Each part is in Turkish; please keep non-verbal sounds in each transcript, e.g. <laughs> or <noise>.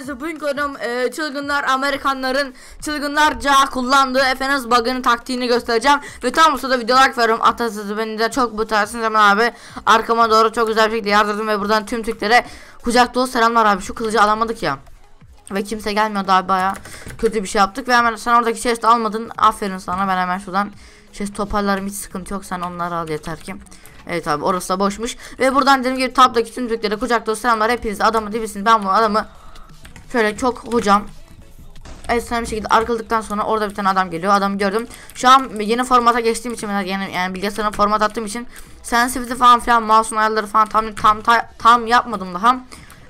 istiyorum. Ee, çılgınlar Amerikanların çılgınlarca kullandığı Efenes bug'ının taktiğini göstereceğim. Ve tam bu sırada video like veriyorum. Atasözü beni de çok bu tarzın zaman abi. Arkama doğru çok güzel bir şekilde yardırdım ve buradan tüm Türklere kucak dolu selamlar abi. Şu kılıcı alamadık ya. Ve kimse gelmiyordu abi baya kötü bir şey yaptık ve hemen sen oradaki chest almadın aferin sana ben hemen şuradan chest toparlarım hiç sıkıntı yok sen onları al yeter ki Evet abi orası da boşmuş ve buradan dediğim gibi tabdaki tüm Türklere kucak dolu selamlar hepiniz adamı dibisiniz ben bu adamı şöyle çok hocam efsane bir şekilde arkaladıktan sonra orada bir tane adam geliyor. Adamı gördüm. Şu an yeni formata geçtiğim için yani, yani bilgisayarına format attığım için sensitivity falan filan mouse'un ayarları falan tam tam tam, tam yapmadım daha.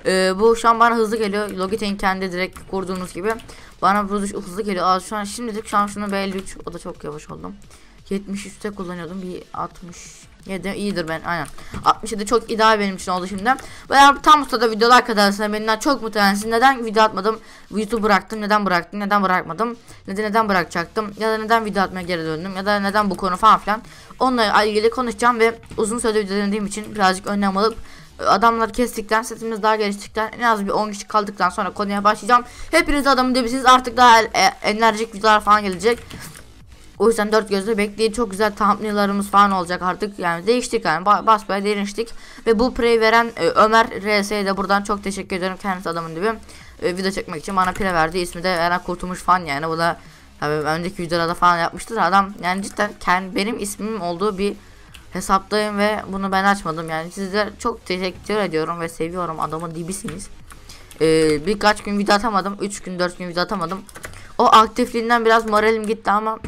Ee, bu şu an bana hızlı geliyor. Logitech'in kendi direkt kurduğunuz gibi. Bana hızlı geliyor. Aa, şu an şimdilik şu an şunu B53 o da çok yavaş oldum. 73'te kullanıyordum. Bir 60 ya da iyidir ben aynen. 67 çok ideal benim için oldu şimdi. Veya tam ustada videolar arkadaşlar benden çok mutluyum. Neden video atmadım? YouTube bıraktım. Neden bıraktım? Neden bırakmadım? Neden neden bırakacaktım? Ya da neden video atmaya geri döndüm? Ya da neden bu konu falan filan. Onunla ilgili konuşacağım ve uzun süre video denediğim için birazcık önlem alıp adamları kestikten setimiz daha geliştikten en az bir 10 kişi kaldıktan sonra konuya başlayacağım. Hepiniz adamın dibisiniz artık daha e, enerjik videolar falan gelecek. O yüzden dört gözle bekleyin. Çok güzel thumbnail'larımız falan olacak artık. Yani değiştik yani. Basbaya değiştik. Ve bu pre veren e, Ömer RS'ye de buradan çok teşekkür ederim. Kendisi adamın dibi. E, video çekmek için bana pre verdi. İsmi de Eren Kurtulmuş falan yani. Bu da tabii önceki videolarda falan yapmıştır. Adam yani cidden kendi, benim ismim olduğu bir hesaptayım ve bunu ben açmadım. Yani sizlere çok teşekkür ediyorum ve seviyorum. Adamın dibisiniz. Ee, birkaç gün video atamadım. 3 gün 4 gün video atamadım. O aktifliğinden biraz moralim gitti ama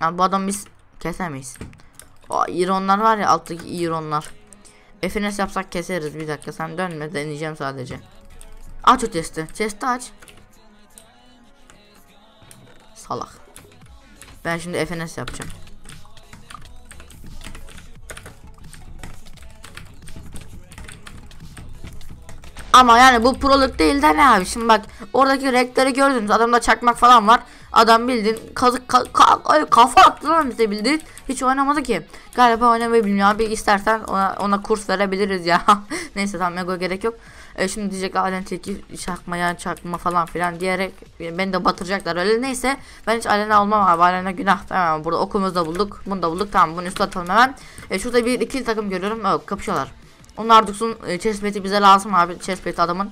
yani bu adam biz kesemeyiz. O ironlar var ya alttaki ironlar. FNS yapsak keseriz bir dakika sen dönme deneyeceğim sadece. Aç o testi. Testi aç. Salak. Ben şimdi FNS yapacağım. Ama yani bu proluk değil de ne abi şimdi bak oradaki renkleri gördünüz adamda çakmak falan var. Adam bildin kazık ka, ka, kafa attı lan bize bildi. Hiç oynamadı ki. Galiba oynamayı bilmiyor abi istersen ona, ona kurs verebiliriz ya. <laughs> Neyse tamam mega gerek yok. E, şimdi diyecek Alen teki çakmaya çakma falan filan diyerek beni de batıracaklar öyle neyse ben hiç Alen'e olmam abi Alen'e günah tamam burada okumuzu da bulduk bunu da bulduk tamam bunu üstü atalım hemen. E, şurada bir ikili takım görüyorum evet, kapışıyorlar. Onlar dursun e, chestplate'i bize lazım abi chestplate adamın.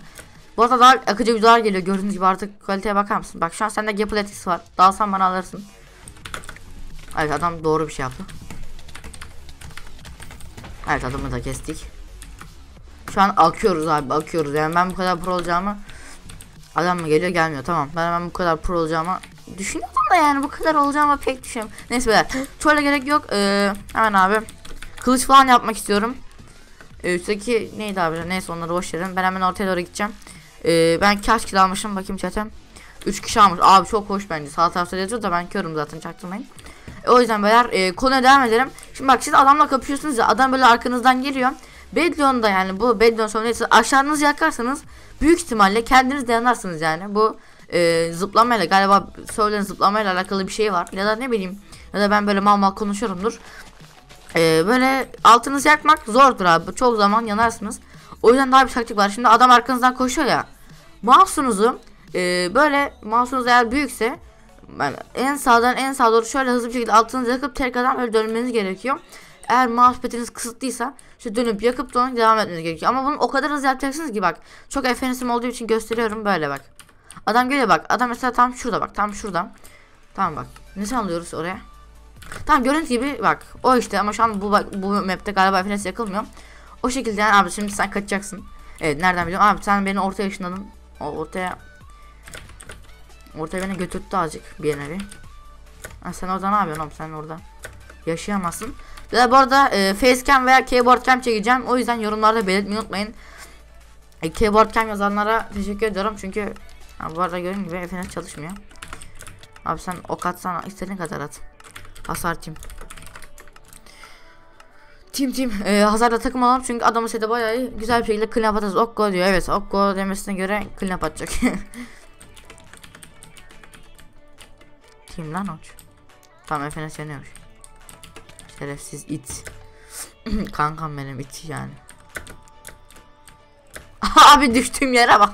Bu arada daha akıcı videolar geliyor gördüğünüz gibi artık kaliteye bakar mısın? Bak şu an sende Gapple etkisi var. Dalsan bana alırsın. Evet adam doğru bir şey yaptı. Evet adamı da kestik. Şu an akıyoruz abi akıyoruz yani ben bu kadar pro olacağımı Adam mı geliyor gelmiyor tamam ben hemen bu kadar pro olacağımı düşünüyordum da yani bu kadar olacağımı pek düşünüyorum. Neyse beyler şöyle gerek yok ee, hemen abi kılıç falan yapmak istiyorum. Ee, üstteki neydi abi neyse onları boş verin ben hemen ortaya doğru gideceğim. Ee, ben kaç kilo almışım bakayım chatem. 3 kişi almış. Abi çok hoş bence. Sağ tarafta yazıyor da ben körüm zaten çaktırmayın. E, o yüzden beyler e, konuya devam edelim. Şimdi bak siz adamla kapışıyorsunuz ya adam böyle arkanızdan geliyor. Bedlion'da yani bu Bedlion sonrası aşağınız yakarsanız büyük ihtimalle kendiniz dayanarsınız yani. Bu e, zıplamayla galiba söylen zıplamayla alakalı bir şey var. Ya da ne bileyim ya da ben böyle mal mal konuşuyorumdur. E, böyle altınızı yakmak zordur abi. Çok zaman yanarsınız. O yüzden daha bir taktik var. Şimdi adam arkanızdan koşuyor ya. Mouse'unuzu e, böyle mouse'unuz eğer büyükse yani en sağdan en sağa doğru şöyle hızlı bir şekilde altınızı yakıp tekrardan böyle dönmeniz gerekiyor. Eğer mousepad'iniz kısıtlıysa işte dönüp yakıp sonra devam etmeniz gerekiyor. Ama bunu o kadar hızlı yapacaksınız ki bak. Çok efendim olduğu için gösteriyorum böyle bak. Adam geliyor bak. Adam mesela tam şurada bak. Tam şurada. Tamam bak. Ne sallıyoruz oraya? Tamam gördüğünüz gibi bak. O işte ama şu an bu bu map'te galiba efendim yakılmıyor. O şekilde yani abi şimdi sen kaçacaksın. Evet nereden biliyorum? Abi sen beni ortaya ışınladın. O ortaya Ortaya beni götürttü azıcık bir bir. Ha, sen orada ne yapıyorsun oğlum sen orada? Yaşayamazsın. Ve bu arada e, facecam veya keyboard cam çekeceğim. O yüzden yorumlarda belirtmeyi unutmayın. E, keyboard cam yazanlara teşekkür ediyorum çünkü ha, bu arada gördüğün gibi FNS çalışmıyor. Abi sen ok atsana istediğin kadar at. Hasar tim. Tim tim e, Hazarda takım alalım çünkü adamın seti bayağı güzel bir şekilde clean atarız. Okko diyor evet Okko demesine göre clean atacak. <laughs> Kim lan oç? Tamam FNS yanıyormuş. Şerefsiz it. <clears throat> Kankam benim it yani. <laughs> Abi düştüğüm yere bak.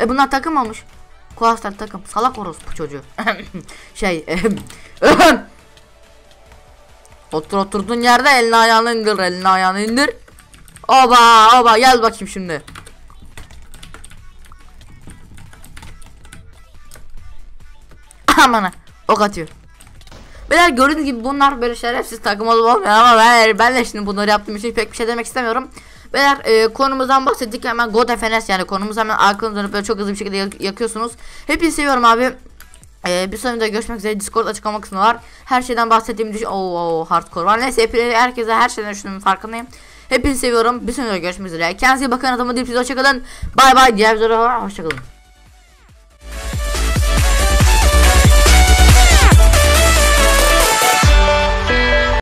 E bunlar takım olmuş. Kuaslar takım. Salak orospu çocuğu. <laughs> şey. Otur oturduğun yerde elini ayağını indir. Elini ayağını indir. Oba oba gel bakayım şimdi. <laughs> Aman ok atıyor. Beyler gördüğünüz gibi bunlar böyle şerefsiz takım olup olmuyor ama ben, ben de şimdi bunları yaptığım için pek bir şey demek istemiyorum. Beyler e, konumuzdan bahsettik hemen God FNS yani konumuz hemen arkanı dönüp böyle çok hızlı bir şekilde yak- yakıyorsunuz. Hepinizi seviyorum abi. E, bir sonunda görüşmek üzere Discord açıklama kısmı var. Her şeyden bahsettiğim düşün. Oo, oo hardcore var. Neyse hepinize herkese her şeyden düşündüğümün farkındayım. Hepinizi seviyorum. Bir sonunda görüşmek üzere. Kendinize iyi bakın adamı deyip size hoşçakalın. Bay bay. Diğer videoda. Hoşçakalın.